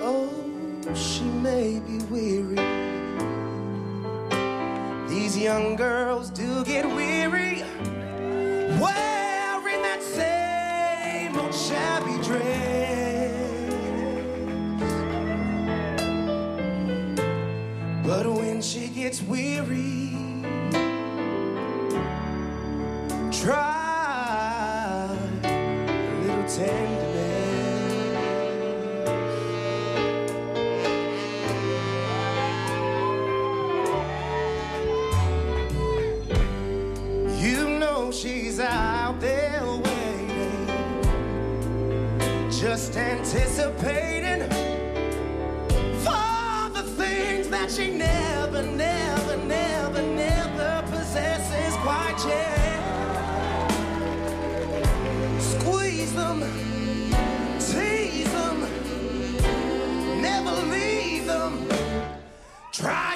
Oh, young girls do get weary wearing that same old shabby dress. But when she gets weary, try a little tenderness. You know she's out there waiting, just anticipating she never, never, never, never possesses quite yet. Squeeze them, tease them, never leave them. Try